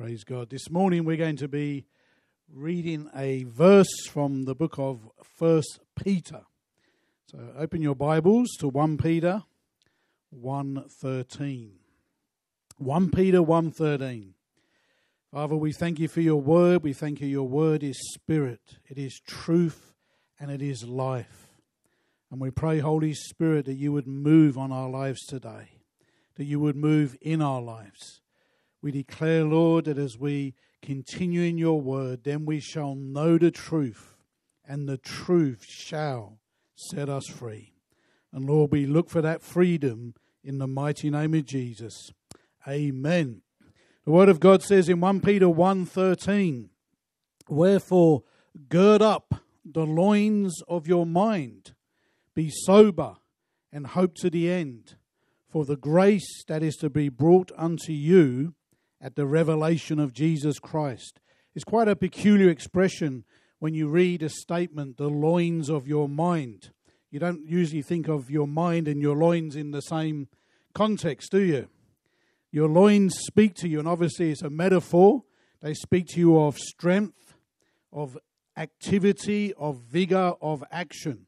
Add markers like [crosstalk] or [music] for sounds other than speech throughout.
Praise God. This morning we're going to be reading a verse from the book of First Peter. So open your Bibles to 1 Peter 1:13. 1 Peter 1:13. Father, we thank you for your word. We thank you your word is spirit. It is truth and it is life. And we pray Holy Spirit that you would move on our lives today. That you would move in our lives we declare, Lord, that as we continue in your word, then we shall know the truth, and the truth shall set us free. And Lord, we look for that freedom in the mighty name of Jesus. Amen. The word of God says in 1 Peter 1:13, "Wherefore gird up the loins of your mind, be sober, and hope to the end, for the grace that is to be brought unto you at the revelation of Jesus Christ. It's quite a peculiar expression when you read a statement, the loins of your mind. You don't usually think of your mind and your loins in the same context, do you? Your loins speak to you, and obviously it's a metaphor. They speak to you of strength, of activity, of vigor, of action.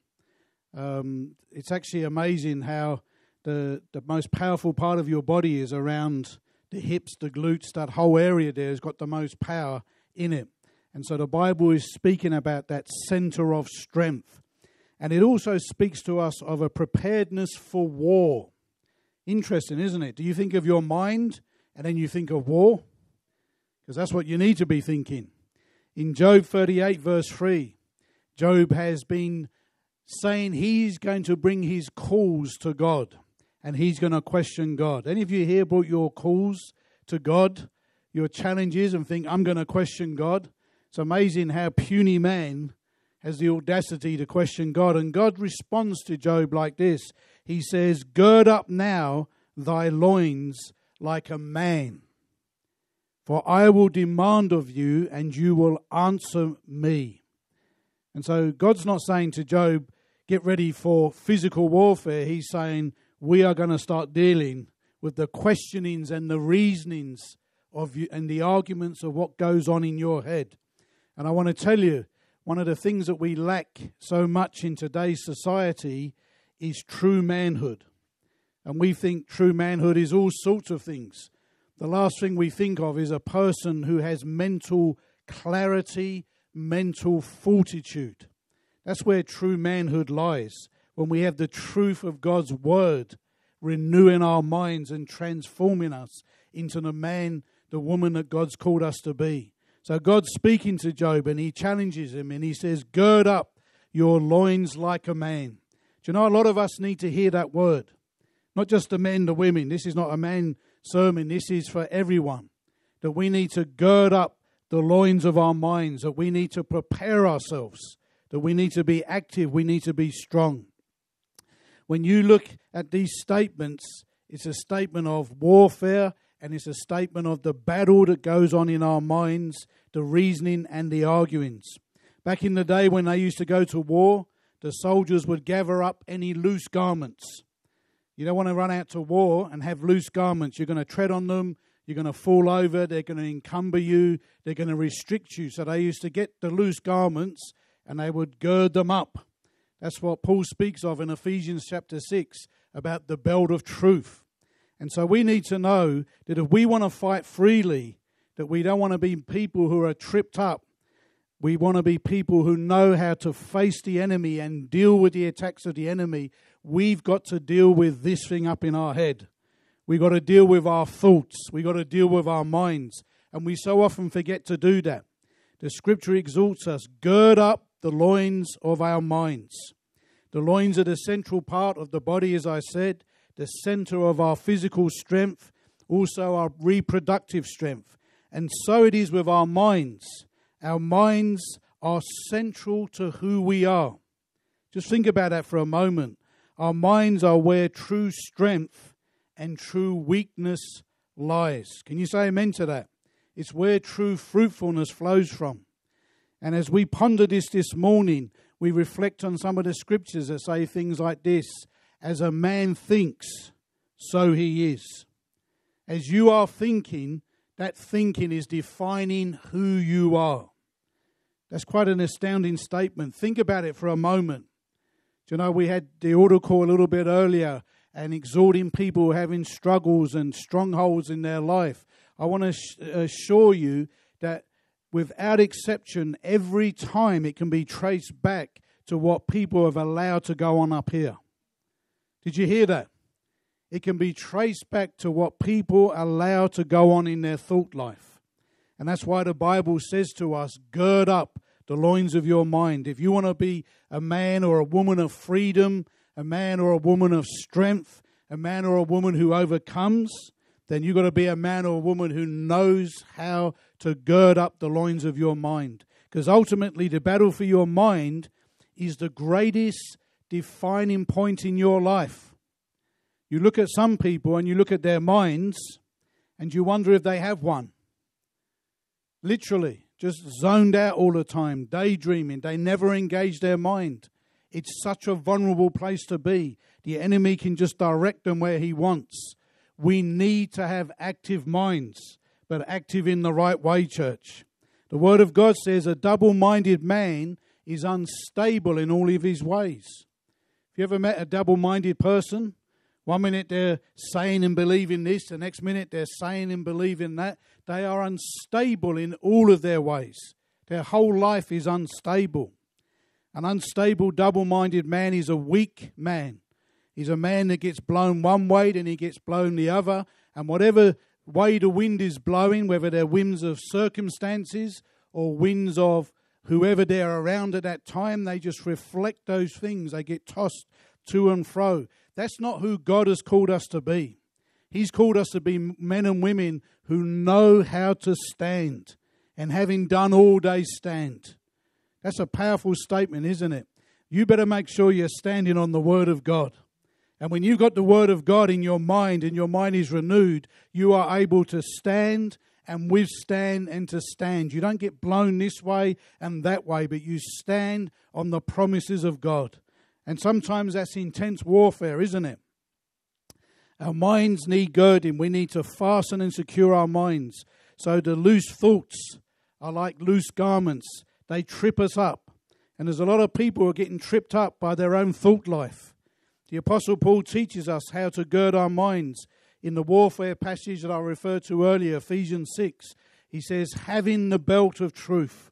Um, it's actually amazing how the, the most powerful part of your body is around the hips, the glutes, that whole area there has got the most power in it. And so the Bible is speaking about that center of strength. And it also speaks to us of a preparedness for war. Interesting, isn't it? Do you think of your mind and then you think of war? Because that's what you need to be thinking. In Job 38, verse 3, Job has been saying he's going to bring his cause to God and he's going to question God. Any of you here brought your calls to God, your challenges, and think, I'm going to question God? It's amazing how puny man has the audacity to question God. And God responds to Job like this He says, Gird up now thy loins like a man, for I will demand of you, and you will answer me. And so God's not saying to Job, Get ready for physical warfare. He's saying, we are going to start dealing with the questionings and the reasonings of you and the arguments of what goes on in your head. And I want to tell you, one of the things that we lack so much in today's society is true manhood. And we think true manhood is all sorts of things. The last thing we think of is a person who has mental clarity, mental fortitude. That's where true manhood lies when we have the truth of God's word renewing our minds and transforming us into the man, the woman that God's called us to be. So God's speaking to Job and he challenges him and he says, Gird up your loins like a man. Do you know a lot of us need to hear that word? Not just the men, the women. This is not a man sermon, this is for everyone. That we need to gird up the loins of our minds, that we need to prepare ourselves, that we need to be active, we need to be strong when you look at these statements, it's a statement of warfare and it's a statement of the battle that goes on in our minds, the reasoning and the arguings. Back in the day when they used to go to war, the soldiers would gather up any loose garments. You don't want to run out to war and have loose garments. You're going to tread on them, you're going to fall over, they're going to encumber you, they're going to restrict you. So they used to get the loose garments and they would gird them up. That's what Paul speaks of in Ephesians chapter 6 about the belt of truth. And so we need to know that if we want to fight freely, that we don't want to be people who are tripped up. We want to be people who know how to face the enemy and deal with the attacks of the enemy. We've got to deal with this thing up in our head. We've got to deal with our thoughts. We've got to deal with our minds. And we so often forget to do that. The scripture exhorts us gird up the loins of our minds. The loins are the central part of the body, as I said, the center of our physical strength, also our reproductive strength. And so it is with our minds. Our minds are central to who we are. Just think about that for a moment. Our minds are where true strength and true weakness lies. Can you say amen to that? It's where true fruitfulness flows from. And as we ponder this this morning, we reflect on some of the scriptures that say things like this As a man thinks, so he is. As you are thinking, that thinking is defining who you are. That's quite an astounding statement. Think about it for a moment. Do you know, we had the altar call a little bit earlier and exhorting people having struggles and strongholds in their life. I want to assure you that without exception, every time it can be traced back to what people have allowed to go on up here. Did you hear that? It can be traced back to what people allow to go on in their thought life. And that's why the Bible says to us gird up the loins of your mind. If you want to be a man or a woman of freedom, a man or a woman of strength, a man or a woman who overcomes, then you've got to be a man or a woman who knows how to gird up the loins of your mind. Because ultimately, the battle for your mind is the greatest defining point in your life. You look at some people and you look at their minds and you wonder if they have one. Literally, just zoned out all the time, daydreaming. They never engage their mind. It's such a vulnerable place to be. The enemy can just direct them where he wants. We need to have active minds, but active in the right way, church. The Word of God says a double minded man is unstable in all of his ways. Have you ever met a double minded person? One minute they're saying and believing this, the next minute they're saying and believing that. They are unstable in all of their ways. Their whole life is unstable. An unstable, double minded man is a weak man. He's a man that gets blown one way, then he gets blown the other. And whatever way the wind is blowing, whether they're winds of circumstances or winds of whoever they're around at that time, they just reflect those things. They get tossed to and fro. That's not who God has called us to be. He's called us to be men and women who know how to stand and having done all day stand. That's a powerful statement, isn't it? You better make sure you're standing on the Word of God. And when you've got the Word of God in your mind and your mind is renewed, you are able to stand and withstand and to stand. You don't get blown this way and that way, but you stand on the promises of God. And sometimes that's intense warfare, isn't it? Our minds need girding. We need to fasten and secure our minds. So the loose thoughts are like loose garments. They trip us up. And there's a lot of people who are getting tripped up by their own thought life. The Apostle Paul teaches us how to gird our minds. In the warfare passage that I referred to earlier, Ephesians 6, he says, having the belt of truth.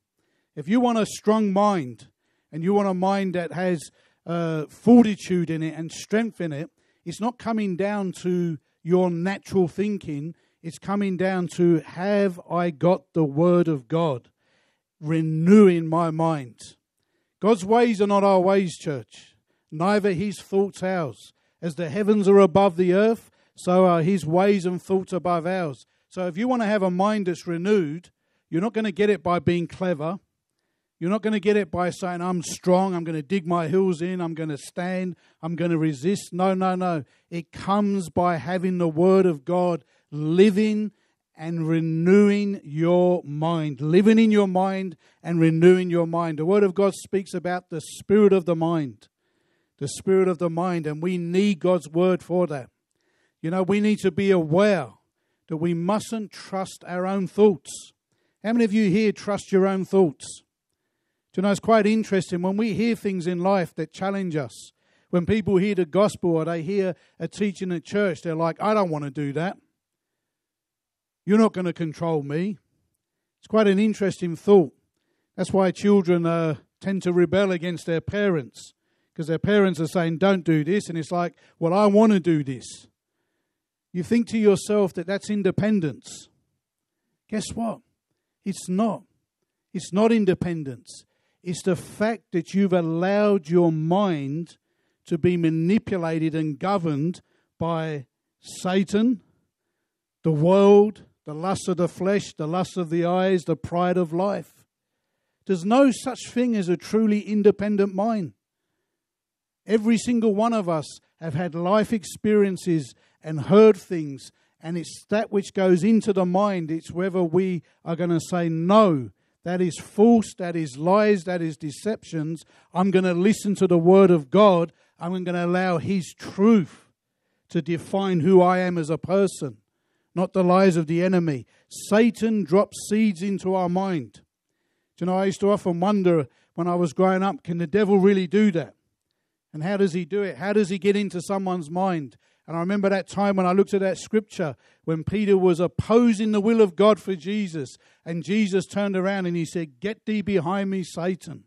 If you want a strong mind, and you want a mind that has uh, fortitude in it and strength in it, it's not coming down to your natural thinking. It's coming down to have I got the Word of God? renewing my mind. God's ways are not our ways, church, neither his thoughts ours. As the heavens are above the earth, so are his ways and thoughts above ours. So if you want to have a mind that's renewed, you're not going to get it by being clever. You're not going to get it by saying, I'm strong, I'm going to dig my heels in, I'm going to stand, I'm going to resist. No, no, no. It comes by having the Word of God living and renewing your mind, living in your mind and renewing your mind. The Word of God speaks about the spirit of the mind, the spirit of the mind, and we need God's Word for that. You know, we need to be aware that we mustn't trust our own thoughts. How many of you here trust your own thoughts? Do you know, it's quite interesting when we hear things in life that challenge us. When people hear the gospel or they hear a teaching at church, they're like, I don't want to do that. You're not going to control me. It's quite an interesting thought. That's why children uh, tend to rebel against their parents because their parents are saying, Don't do this. And it's like, Well, I want to do this. You think to yourself that that's independence. Guess what? It's not. It's not independence. It's the fact that you've allowed your mind to be manipulated and governed by Satan, the world, the lust of the flesh, the lust of the eyes, the pride of life. There's no such thing as a truly independent mind. Every single one of us have had life experiences and heard things, and it's that which goes into the mind. It's whether we are going to say, No, that is false, that is lies, that is deceptions. I'm going to listen to the Word of God. I'm going to allow His truth to define who I am as a person not the lies of the enemy. Satan drops seeds into our mind. Do you know, I used to often wonder when I was growing up, can the devil really do that? And how does he do it? How does he get into someone's mind? And I remember that time when I looked at that scripture when Peter was opposing the will of God for Jesus, and Jesus turned around and he said, Get thee behind me, Satan.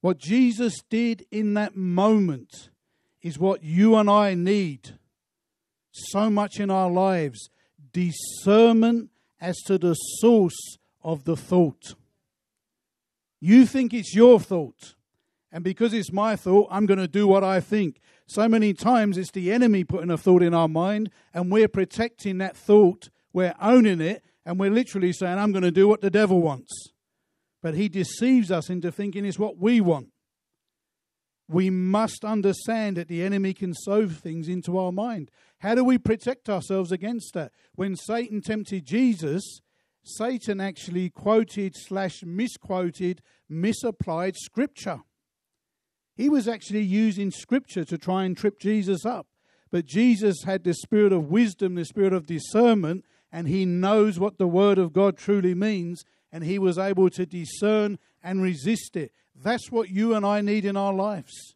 What Jesus did in that moment is what you and I need so much in our lives discernment as to the source of the thought. You think it's your thought. And because it's my thought, I'm going to do what I think. So many times it's the enemy putting a thought in our mind, and we're protecting that thought, we're owning it, and we're literally saying, I'm going to do what the devil wants. But he deceives us into thinking it's what we want. We must understand that the enemy can sow things into our mind. How do we protect ourselves against that? When Satan tempted Jesus, Satan actually quoted slash misquoted, misapplied scripture. He was actually using scripture to try and trip Jesus up. But Jesus had the spirit of wisdom, the spirit of discernment, and he knows what the word of God truly means, and he was able to discern and resist it. That's what you and I need in our lives.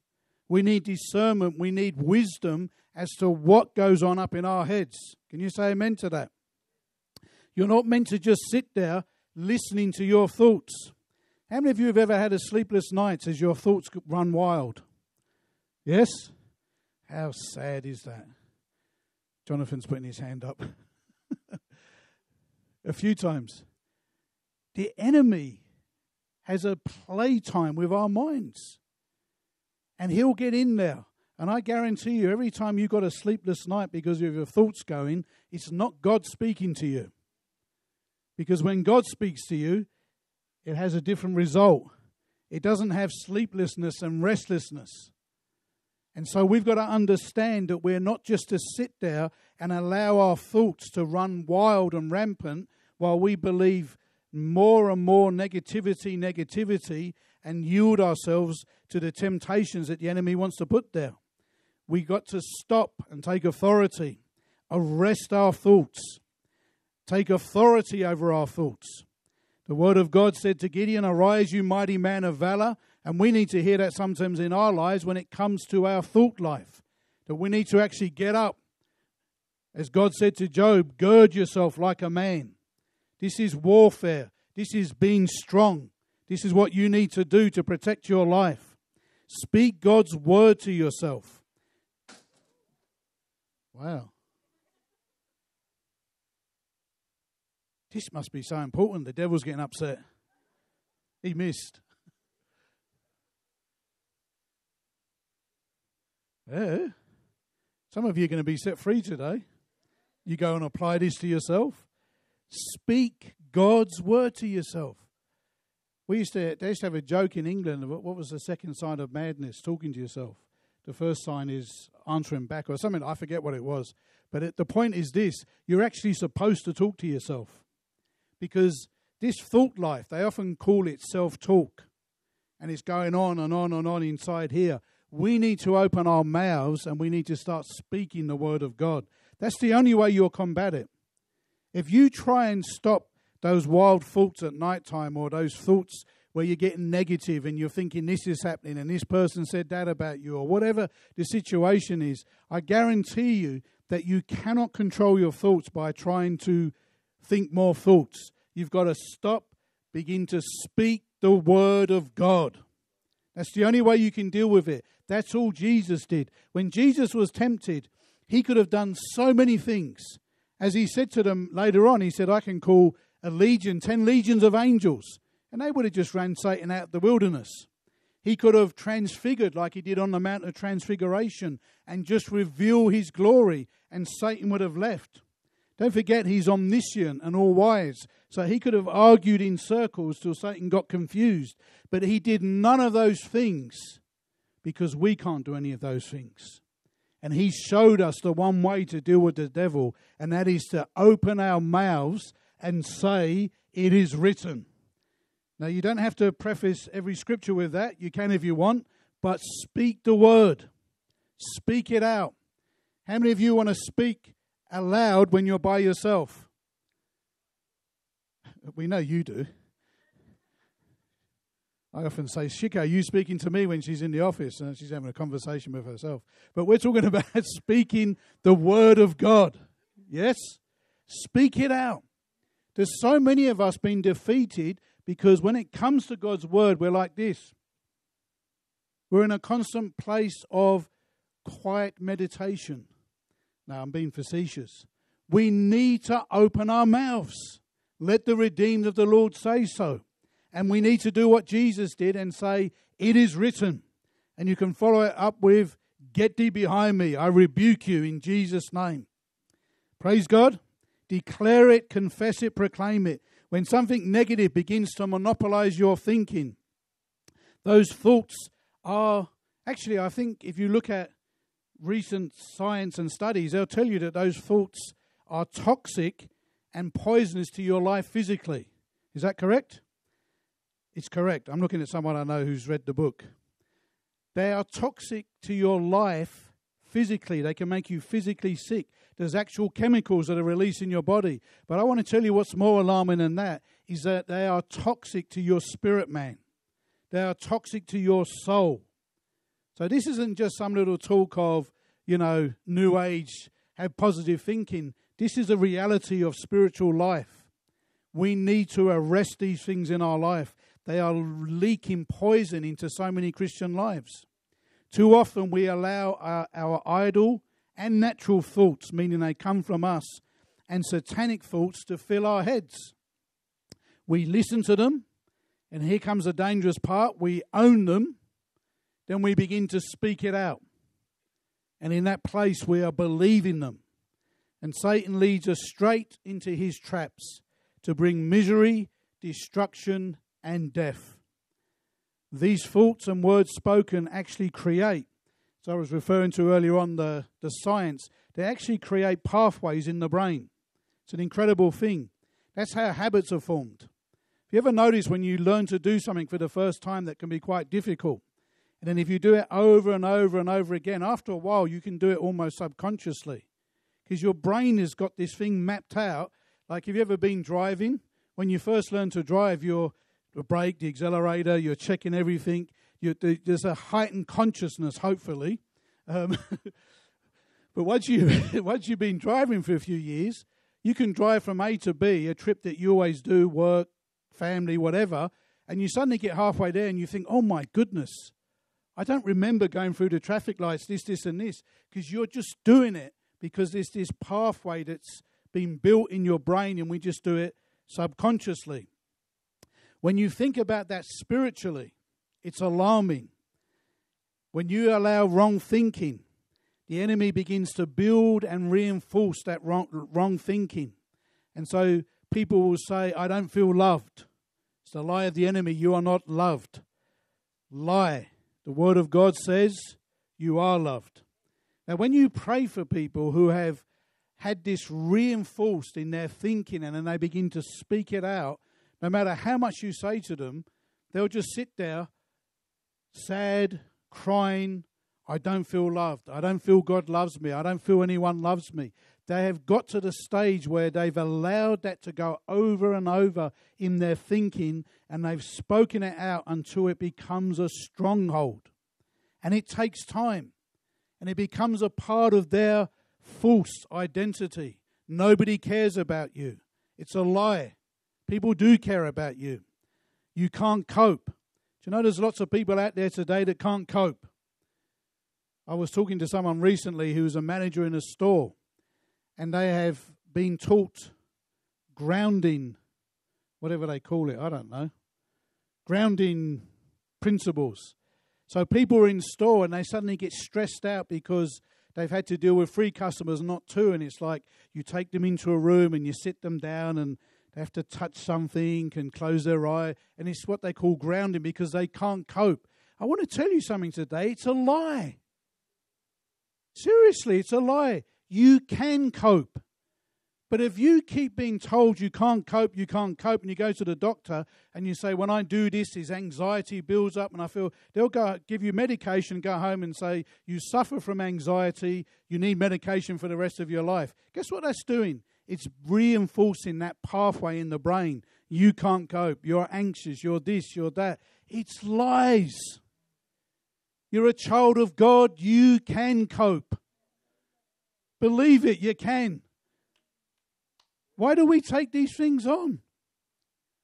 We need discernment, we need wisdom as to what goes on up in our heads. Can you say amen to that? You're not meant to just sit there listening to your thoughts. How many of you have ever had a sleepless night as your thoughts run wild? Yes? How sad is that? Jonathan's putting his hand up. [laughs] a few times. The enemy has a playtime with our minds. And he'll get in there. And I guarantee you, every time you've got a sleepless night because of your thoughts going, it's not God speaking to you. Because when God speaks to you, it has a different result. It doesn't have sleeplessness and restlessness. And so we've got to understand that we're not just to sit there and allow our thoughts to run wild and rampant while we believe more and more negativity, negativity, and yield ourselves to the temptations that the enemy wants to put there. We've got to stop and take authority, arrest our thoughts, take authority over our thoughts. The word of God said to Gideon, Arise, you mighty man of valor. And we need to hear that sometimes in our lives when it comes to our thought life. That we need to actually get up. As God said to Job, gird yourself like a man. This is warfare. This is being strong. This is what you need to do to protect your life. Speak God's word to yourself. Wow. This must be so important. The devil's getting upset. He missed. Yeah. Some of you are going to be set free today. You go and apply this to yourself. Speak God's word to yourself. We used to, they used to have a joke in England. Of what was the second sign of madness? Talking to yourself. The first sign is answering back or something. I forget what it was. But it, the point is this you're actually supposed to talk to yourself because this thought life, they often call it self talk, and it's going on and on and on inside here. We need to open our mouths and we need to start speaking the word of God. That's the only way you'll combat it. If you try and stop those wild thoughts at night time or those thoughts where you're getting negative and you're thinking this is happening and this person said that about you or whatever the situation is, I guarantee you that you cannot control your thoughts by trying to think more thoughts. You've got to stop, begin to speak the word of God. That's the only way you can deal with it. That's all Jesus did. When Jesus was tempted, he could have done so many things. As he said to them later on, he said, I can call a legion, ten legions of angels. And they would have just ran Satan out of the wilderness. He could have transfigured like he did on the Mount of Transfiguration and just reveal his glory, and Satan would have left. Don't forget, he's omniscient and all wise. So he could have argued in circles till Satan got confused. But he did none of those things because we can't do any of those things. And he showed us the one way to deal with the devil, and that is to open our mouths and say, It is written. Now, you don't have to preface every scripture with that. You can if you want, but speak the word, speak it out. How many of you want to speak aloud when you're by yourself. We know you do. I often say, Shiko, you speaking to me when she's in the office and she's having a conversation with herself. But we're talking [laughs] about speaking the word of God. Yes? Speak it out. There's so many of us being defeated because when it comes to God's word, we're like this. We're in a constant place of quiet meditation. Now, I'm being facetious. We need to open our mouths. Let the redeemed of the Lord say so. And we need to do what Jesus did and say, It is written. And you can follow it up with, Get thee behind me. I rebuke you in Jesus' name. Praise God. Declare it, confess it, proclaim it. When something negative begins to monopolize your thinking, those thoughts are actually, I think, if you look at recent science and studies, they'll tell you that those thoughts are toxic and poisonous to your life physically. Is that correct? It's correct. I'm looking at someone I know who's read the book. They are toxic to your life physically. They can make you physically sick. There's actual chemicals that are released in your body. But I want to tell you what's more alarming than that is that they are toxic to your spirit, man. They are toxic to your soul. So this isn't just some little talk of, you know, new age, have positive thinking. This is a reality of spiritual life. We need to arrest these things in our life. They are leaking poison into so many Christian lives. Too often we allow our, our idle and natural thoughts, meaning they come from us, and satanic thoughts to fill our heads. We listen to them, and here comes the dangerous part we own them, then we begin to speak it out. And in that place, we are believing them. And Satan leads us straight into his traps to bring misery, destruction, and death. These thoughts and words spoken actually create, so I was referring to earlier on the, the science, they actually create pathways in the brain. It's an incredible thing. That's how habits are formed. If you ever notice when you learn to do something for the first time that can be quite difficult, and then if you do it over and over and over again, after a while you can do it almost subconsciously. Because your brain has got this thing mapped out. Like, have you ever been driving? When you first learn to drive, you're the brake, the accelerator, you're checking everything. You, there's a heightened consciousness, hopefully. Um, [laughs] but once, you, [laughs] once you've been driving for a few years, you can drive from A to B, a trip that you always do, work, family, whatever, and you suddenly get halfway there and you think, oh my goodness, I don't remember going through the traffic lights, this, this, and this, because you're just doing it because there's this pathway that's been built in your brain and we just do it subconsciously. When you think about that spiritually, it's alarming. When you allow wrong thinking, the enemy begins to build and reinforce that wrong, wrong thinking. And so people will say, I don't feel loved. It's the lie of the enemy. You are not loved. Lie. The Word of God says you are loved. Now, when you pray for people who have had this reinforced in their thinking and then they begin to speak it out, no matter how much you say to them, they'll just sit there sad, crying. I don't feel loved. I don't feel God loves me. I don't feel anyone loves me. They have got to the stage where they've allowed that to go over and over in their thinking and they've spoken it out until it becomes a stronghold. And it takes time and it becomes a part of their false identity. Nobody cares about you. It's a lie. People do care about you. You can't cope. Do you know there's lots of people out there today that can't cope? I was talking to someone recently who was a manager in a store, and they have been taught grounding, whatever they call it, I don't know, grounding principles. So people are in store and they suddenly get stressed out because they've had to deal with three customers, not two, and it's like you take them into a room and you sit them down and they have to touch something and close their eye, and it's what they call grounding because they can't cope. I want to tell you something today. It's a lie. Seriously, it's a lie. You can cope. But if you keep being told you can't cope, you can't cope, and you go to the doctor and you say, when I do this, his anxiety builds up, and I feel they'll go give you medication, go home and say, you suffer from anxiety, you need medication for the rest of your life. Guess what that's doing? It's reinforcing that pathway in the brain. You can't cope. You're anxious. You're this. You're that. It's lies. You're a child of God. You can cope. Believe it. You can. Why do we take these things on?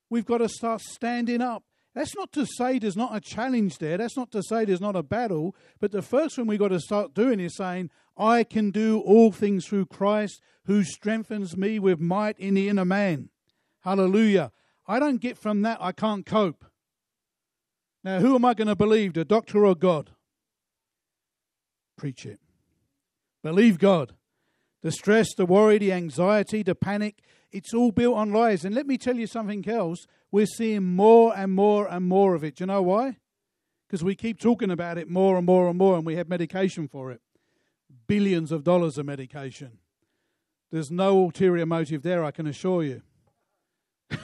We've got to start standing up. That's not to say there's not a challenge there. That's not to say there's not a battle. But the first thing we've got to start doing is saying, I can do all things through Christ who strengthens me with might in the inner man. Hallelujah. I don't get from that, I can't cope. Now, who am I going to believe, the doctor or God? Preach it. Believe God. The stress, the worry, the anxiety, the panic, it's all built on lies. And let me tell you something else. We're seeing more and more and more of it. Do you know why? Because we keep talking about it more and more and more, and we have medication for it. Billions of dollars of medication. There's no ulterior motive there, I can assure you. [laughs]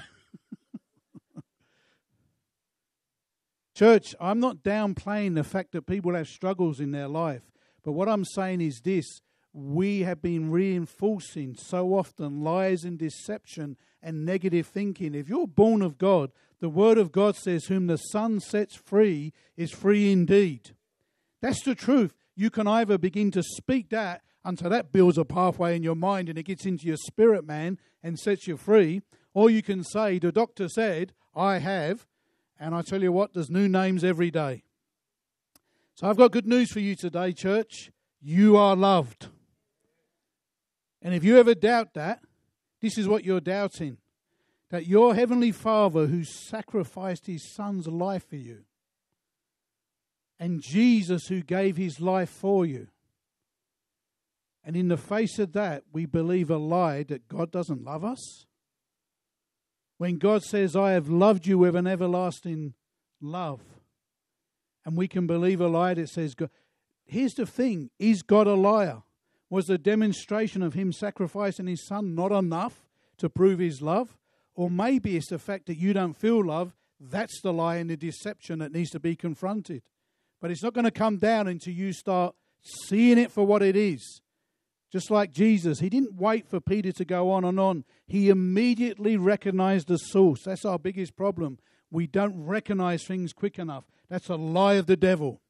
Church, I'm not downplaying the fact that people have struggles in their life, but what I'm saying is this we have been reinforcing so often lies and deception and negative thinking. If you're born of God, the Word of God says, Whom the Son sets free is free indeed. That's the truth. You can either begin to speak that until that builds a pathway in your mind and it gets into your spirit, man, and sets you free, or you can say, The doctor said, I have, and I tell you what, there's new names every day. So I've got good news for you today, church. You are loved. And if you ever doubt that, this is what you're doubting that your heavenly Father, who sacrificed his Son's life for you, and Jesus, who gave his life for you, and in the face of that, we believe a lie that God doesn't love us. When God says, I have loved you with an everlasting love, and we can believe a lie that says, God. Here's the thing is God a liar? Was the demonstration of him sacrificing his son not enough to prove his love? Or maybe it's the fact that you don't feel love. That's the lie and the deception that needs to be confronted. But it's not going to come down until you start seeing it for what it is. Just like Jesus, he didn't wait for Peter to go on and on. He immediately recognized the source. That's our biggest problem. We don't recognize things quick enough. That's a lie of the devil.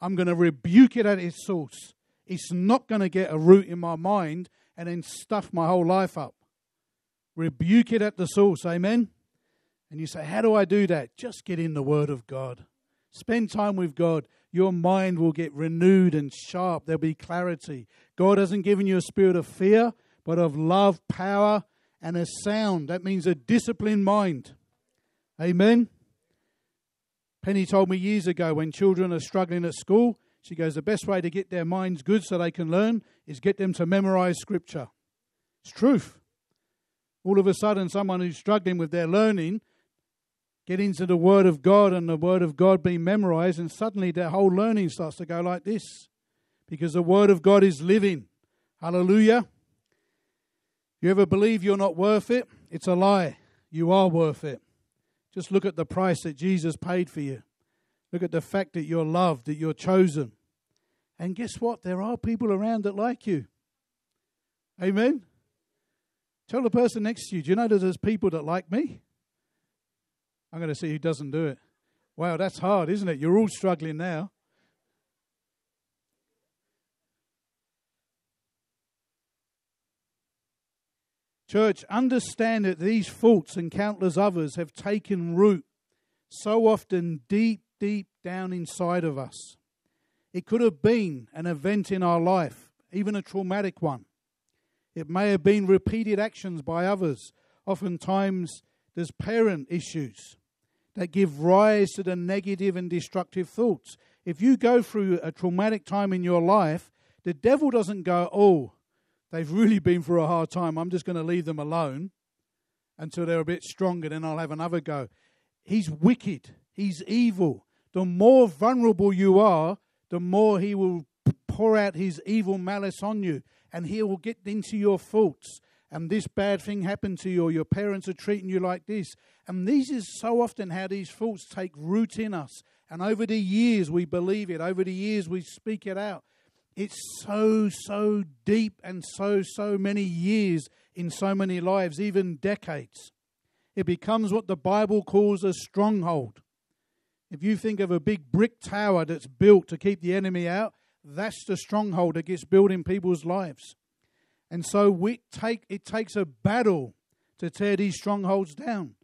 I'm going to rebuke it at its source. It's not going to get a root in my mind and then stuff my whole life up. Rebuke it at the source. Amen. And you say, How do I do that? Just get in the Word of God. Spend time with God. Your mind will get renewed and sharp. There'll be clarity. God hasn't given you a spirit of fear, but of love, power, and a sound. That means a disciplined mind. Amen. Penny told me years ago when children are struggling at school, she goes, The best way to get their minds good so they can learn is get them to memorize scripture. It's truth. All of a sudden, someone who's struggling with their learning get into the Word of God and the Word of God being memorized, and suddenly their whole learning starts to go like this because the Word of God is living. Hallelujah. You ever believe you're not worth it? It's a lie. You are worth it. Just look at the price that Jesus paid for you. Look at the fact that you're loved, that you're chosen. And guess what? There are people around that like you. Amen. Tell the person next to you, do you know that there's people that like me? I'm going to see who doesn't do it. Wow, that's hard, isn't it? You're all struggling now. Church, understand that these faults and countless others have taken root so often deep deep down inside of us. It could have been an event in our life, even a traumatic one. It may have been repeated actions by others. Oftentimes, there's parent issues that give rise to the negative and destructive thoughts. If you go through a traumatic time in your life, the devil doesn't go, Oh, they've really been through a hard time. I'm just going to leave them alone until they're a bit stronger, then I'll have another go. He's wicked. He's evil. The more vulnerable you are, the more he will pour out his evil malice on you, and he will get into your faults. And this bad thing happened to you, or your parents are treating you like this. And this is so often how these faults take root in us. And over the years, we believe it. Over the years, we speak it out. It's so, so deep and so, so many years in so many lives, even decades. It becomes what the Bible calls a stronghold. If you think of a big brick tower that's built to keep the enemy out, that's the stronghold that gets built in people's lives. And so we take it takes a battle to tear these strongholds down.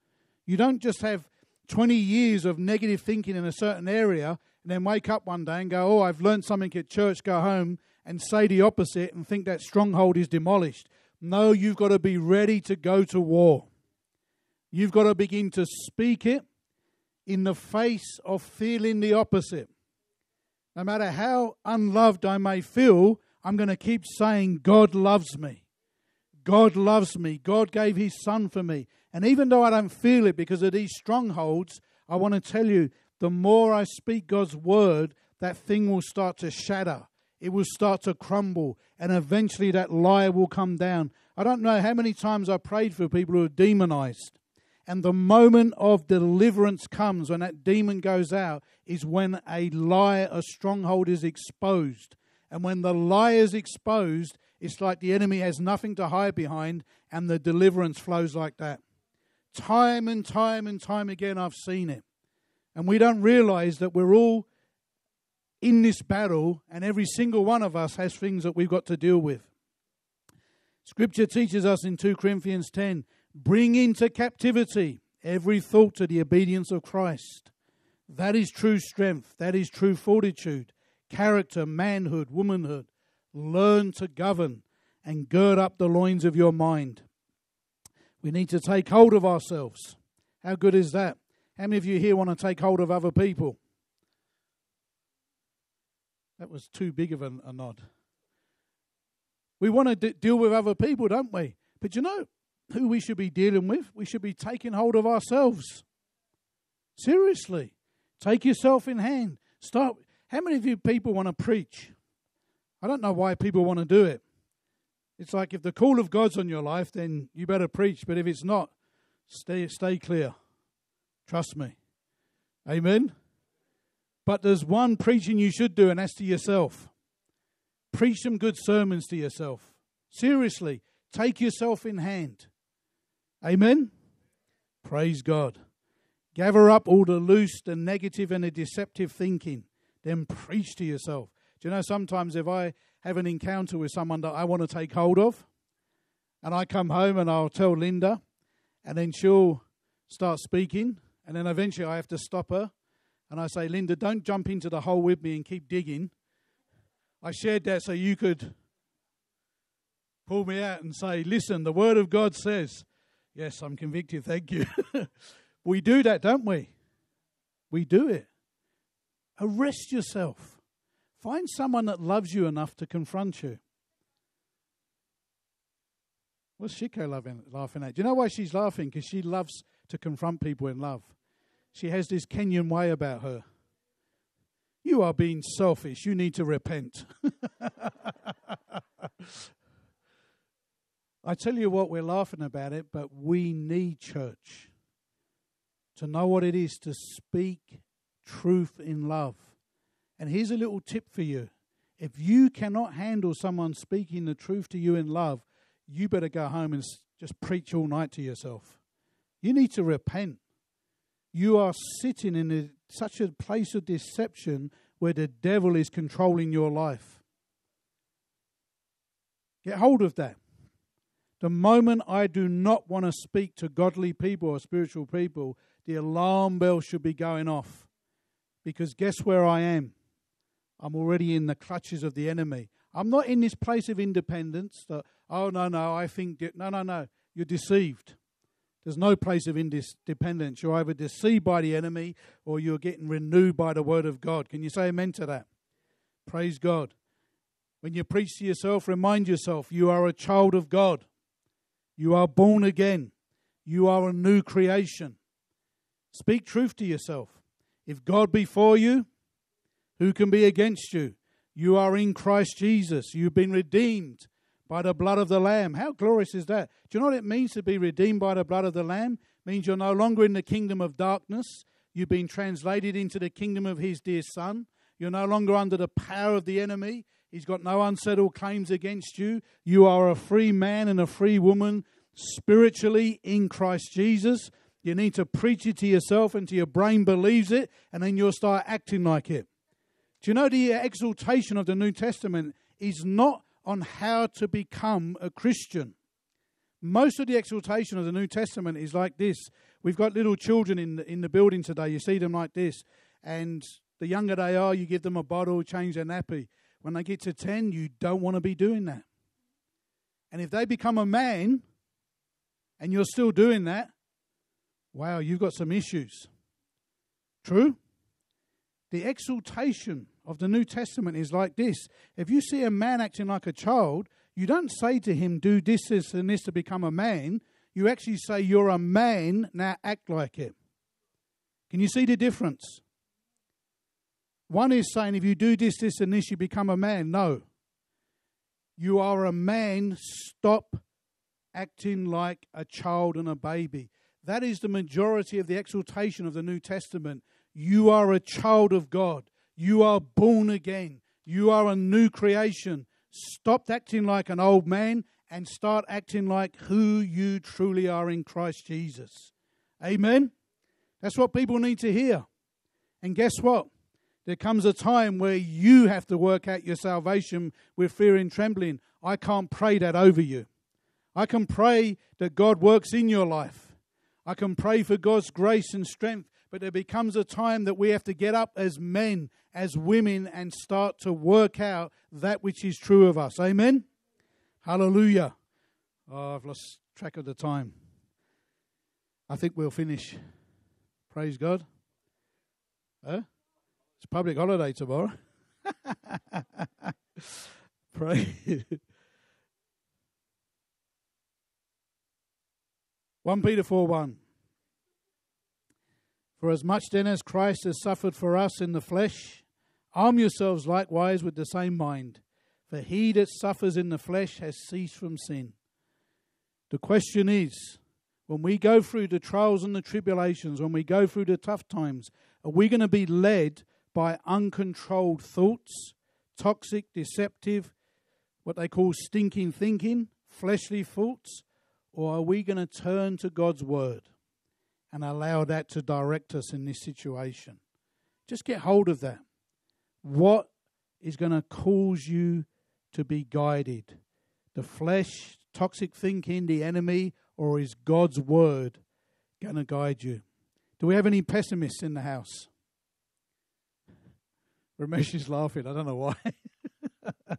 You don't just have 20 years of negative thinking in a certain area and then wake up one day and go, Oh, I've learned something at church, go home and say the opposite and think that stronghold is demolished. No, you've got to be ready to go to war. You've got to begin to speak it in the face of feeling the opposite. No matter how unloved I may feel, I'm going to keep saying, God loves me. God loves me. God gave his son for me. And even though I don't feel it because of these strongholds, I want to tell you the more I speak God's word, that thing will start to shatter. It will start to crumble. And eventually that lie will come down. I don't know how many times I prayed for people who are demonized. And the moment of deliverance comes when that demon goes out is when a lie, a stronghold is exposed. And when the lie is exposed, it's like the enemy has nothing to hide behind, and the deliverance flows like that. Time and time and time again, I've seen it. And we don't realize that we're all in this battle, and every single one of us has things that we've got to deal with. Scripture teaches us in 2 Corinthians 10 bring into captivity every thought to the obedience of Christ. That is true strength, that is true fortitude, character, manhood, womanhood. Learn to govern and gird up the loins of your mind. We need to take hold of ourselves. How good is that? How many of you here want to take hold of other people? That was too big of a, a nod. We want to d- deal with other people, don't we? But you know who we should be dealing with? We should be taking hold of ourselves. Seriously. Take yourself in hand. Start. How many of you people want to preach? I don't know why people want to do it. It's like if the call of God's on your life, then you better preach. But if it's not, stay stay clear. Trust me. Amen. But there's one preaching you should do, and that's to yourself. Preach some good sermons to yourself. Seriously, take yourself in hand. Amen. Praise God. Gather up all the loose, the negative, and the deceptive thinking. Then preach to yourself. Do you know sometimes if I have an encounter with someone that I want to take hold of, and I come home and I'll tell Linda, and then she'll start speaking, and then eventually I have to stop her, and I say, Linda, don't jump into the hole with me and keep digging. I shared that so you could pull me out and say, listen, the Word of God says, yes, I'm convicted, thank you. [laughs] we do that, don't we? We do it. Arrest yourself. Find someone that loves you enough to confront you. What's Shiko laughing, laughing at? Do you know why she's laughing? Because she loves to confront people in love. She has this Kenyan way about her. You are being selfish. You need to repent. [laughs] I tell you what, we're laughing about it, but we need church to know what it is to speak truth in love. And here's a little tip for you if you cannot handle someone speaking the truth to you in love, you better go home and just preach all night to yourself. You need to repent. You are sitting in a, such a place of deception where the devil is controlling your life. Get hold of that. The moment I do not want to speak to godly people or spiritual people, the alarm bell should be going off. Because guess where I am? I'm already in the clutches of the enemy. I'm not in this place of independence that, oh, no, no, I think, no, no, no, you're deceived. There's no place of independence. You're either deceived by the enemy or you're getting renewed by the word of God. Can you say amen to that? Praise God. When you preach to yourself, remind yourself you are a child of God. You are born again. You are a new creation. Speak truth to yourself. If God be for you, who can be against you? You are in Christ Jesus. You've been redeemed by the blood of the Lamb. How glorious is that? Do you know what it means to be redeemed by the blood of the Lamb? It means you're no longer in the kingdom of darkness. You've been translated into the kingdom of His dear Son. You're no longer under the power of the enemy. He's got no unsettled claims against you. You are a free man and a free woman spiritually in Christ Jesus. You need to preach it to yourself until your brain believes it, and then you'll start acting like it. Do you know the exaltation of the New Testament is not on how to become a Christian? Most of the exaltation of the New Testament is like this. We've got little children in the, in the building today. You see them like this. And the younger they are, you give them a bottle, change their nappy. When they get to 10, you don't want to be doing that. And if they become a man and you're still doing that, wow, you've got some issues. True? The exaltation of the New Testament is like this. If you see a man acting like a child, you don't say to him, Do this, this, and this to become a man. You actually say, You're a man, now act like it. Can you see the difference? One is saying, If you do this, this, and this, you become a man. No. You are a man, stop acting like a child and a baby. That is the majority of the exaltation of the New Testament. You are a child of God. You are born again. You are a new creation. Stop acting like an old man and start acting like who you truly are in Christ Jesus. Amen? That's what people need to hear. And guess what? There comes a time where you have to work out your salvation with fear and trembling. I can't pray that over you. I can pray that God works in your life. I can pray for God's grace and strength, but there becomes a time that we have to get up as men, as women, and start to work out that which is true of us. Amen? Hallelujah. Oh, I've lost track of the time. I think we'll finish. Praise God. Huh? It's public holiday tomorrow. [laughs] Pray. 1 Peter 4 1. For as much then as Christ has suffered for us in the flesh, arm yourselves likewise with the same mind. For he that suffers in the flesh has ceased from sin. The question is when we go through the trials and the tribulations, when we go through the tough times, are we going to be led by uncontrolled thoughts, toxic, deceptive, what they call stinking thinking, fleshly thoughts? Or are we going to turn to God's word and allow that to direct us in this situation? Just get hold of that. What is going to cause you to be guided? The flesh, toxic thinking, the enemy, or is God's word going to guide you? Do we have any pessimists in the house? Ramesh is laughing. I don't know why. [laughs] Do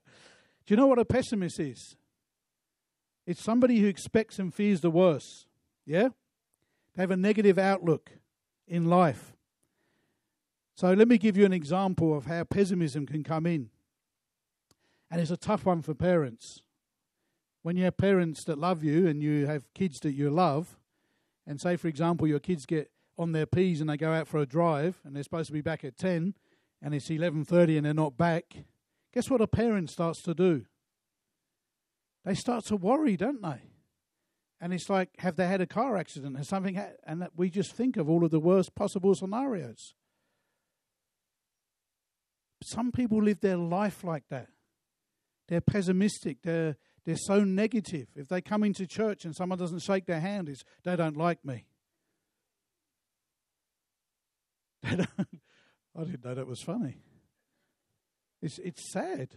you know what a pessimist is? It's somebody who expects and fears the worst. Yeah? They have a negative outlook in life. So let me give you an example of how pessimism can come in. And it's a tough one for parents. When you have parents that love you and you have kids that you love, and say, for example, your kids get on their P's and they go out for a drive and they're supposed to be back at 10 and it's 11.30 and they're not back, guess what a parent starts to do? They start to worry, don't they? And it's like, have they had a car accident? Has something ha-? And we just think of all of the worst possible scenarios. Some people live their life like that. They're pessimistic. They're they're so negative. If they come into church and someone doesn't shake their hand, is they don't like me. [laughs] They don't, I didn't know that was funny. It's, it's sad.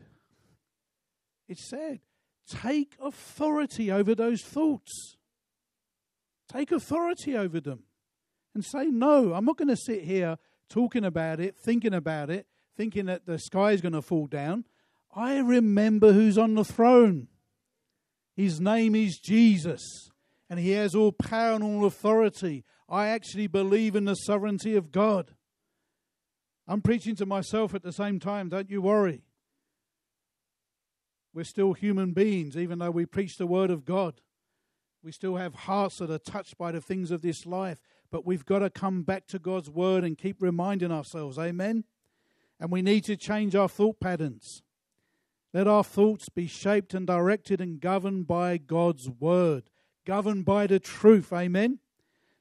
It's sad. Take authority over those thoughts. Take authority over them and say, No, I'm not going to sit here talking about it, thinking about it, thinking that the sky is going to fall down. I remember who's on the throne. His name is Jesus, and he has all power and all authority. I actually believe in the sovereignty of God. I'm preaching to myself at the same time, don't you worry. We're still human beings, even though we preach the Word of God. We still have hearts that are touched by the things of this life, but we've got to come back to God's Word and keep reminding ourselves, amen? And we need to change our thought patterns. Let our thoughts be shaped and directed and governed by God's Word, governed by the truth, amen?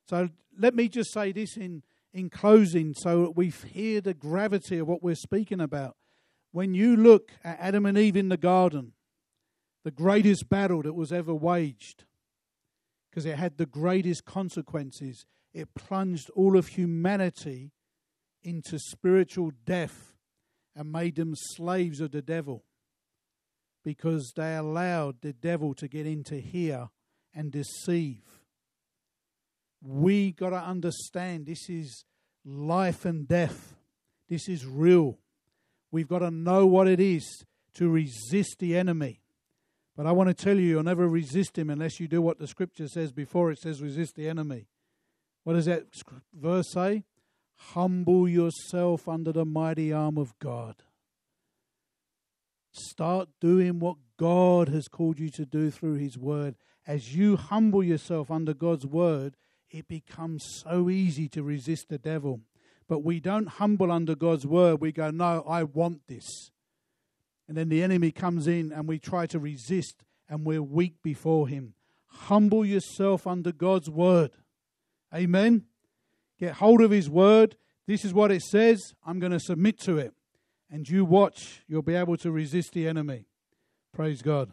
So let me just say this in in closing so we hear the gravity of what we're speaking about. When you look at Adam and Eve in the garden, the greatest battle that was ever waged, because it had the greatest consequences, it plunged all of humanity into spiritual death and made them slaves of the devil because they allowed the devil to get into here and deceive. We got to understand this is life and death. This is real. We've got to know what it is to resist the enemy. But I want to tell you, you'll never resist him unless you do what the scripture says before it says resist the enemy. What does that verse say? Humble yourself under the mighty arm of God. Start doing what God has called you to do through His Word. As you humble yourself under God's Word, it becomes so easy to resist the devil. But we don't humble under God's Word. We go, No, I want this. And then the enemy comes in and we try to resist and we're weak before Him. Humble yourself under God's Word. Amen. Get hold of His Word. This is what it says. I'm going to submit to it and you watch, you'll be able to resist the enemy. Praise God.